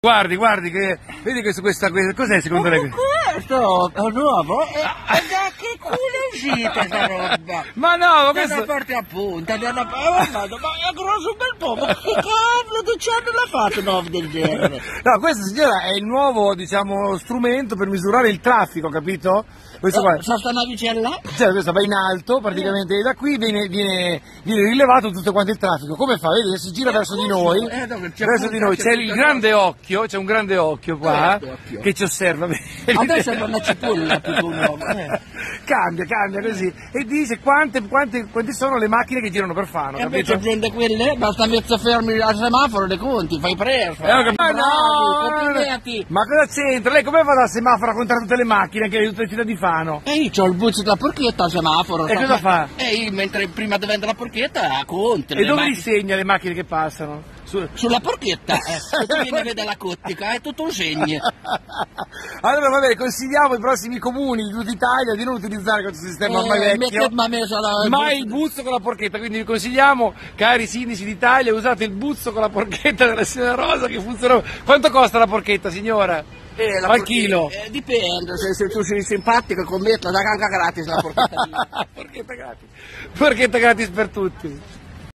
Guardi, guardi, che, vedi questo, questa, questa, cos'è secondo lei? Questo è nuovo? Culo è uscita sta roba? Ma no, ma Da questo... una parte a punta, da una parte... Ma è grosso un bel po', ma che cavolo di anni l'ha fatto un del genere? No, questo signora è il nuovo, diciamo, strumento per misurare il traffico, capito? Questo qua, Sta navicella? cioè, questo va in alto, praticamente, e da qui viene, viene, viene rilevato tutto quanto il traffico. Come fa? Vedi, si gira verso di noi, Eh, verso di noi, c'è il grande occhio, c'è un grande occhio qua, Eh, occhio. che ci osserva. Adesso è una cipolla più un uomo. eh. cambia, cambia così, e dice quante, quante, quante sono le macchine che girano per Fano, E invece capito? prende quelle, basta mettere fermi al semaforo le conti, fai presto. Eh. Bravi, Ma no, complimenti. Ma cosa c'entra? Lei come va dal semaforo a contare tutte le macchine, anche di tutte le città di Fano? E io ho il buccio della porchetta al semaforo. E cosa fa? E io mentre prima di vendere la porchetta conti. E dove li macchine- segna le macchine che passano? Su- Sulla porchetta, eh. Tu vieni a vedere la cottica, è tutto un segno. allora vabbè, consigliamo ai prossimi comuni di tutta Italia di non utilizzare questo sistema ormai Eh, vecchio. mettete- ma la- Mai il buzzo con la porchetta, quindi vi consigliamo, cari sindaci d'Italia, usate il buzzo con la porchetta della signora Rosa che funziona. Quanto costa la porchetta, signora? Eh, Al chilo. eh, dipende, se, se tu sei simpatico con me, la anche gratis la porchetta. porchetta gratis. Porchetta gratis per tutti.